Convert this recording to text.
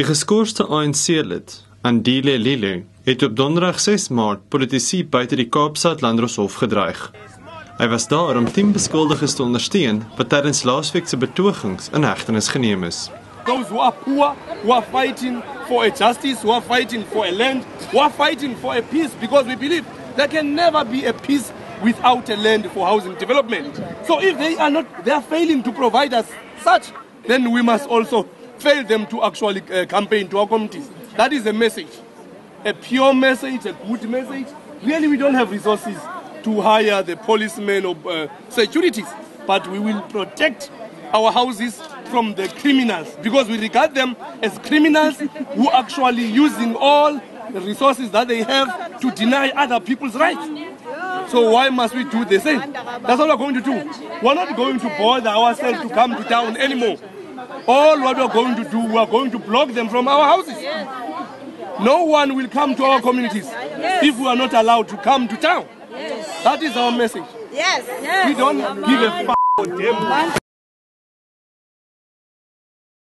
Die geskoorste ANC-lid, Andile Lile, het op Donderdag 6 Maart politici buite die Kaapstad Landdroshof gedreig. Hy was daar om 10 beskuldiges te ondersteun wat tydens laasweek se betogings in hegtenis geneem is. those who are poor, who are fighting for a justice, who are fighting for a land, who are fighting for a peace, because we believe there can never be a peace without a land for housing development. So if they are not, they are failing to provide us such, then we must also fail them to actually uh, campaign to our communities. That is a message, a pure message, a good message. Really, we don't have resources to hire the policemen or uh, securities, but we will protect our houses from the criminals because we regard them as criminals who actually using all the resources that they have to deny other people's rights. So why must we do the same? That's what we're going to do. We're not going to bother ourselves to come to town anymore. All what we're going to do, we're going to block them from our houses. No one will come to our communities if we are not allowed to come to town. That is our message. Yes. We don't give a f- for them.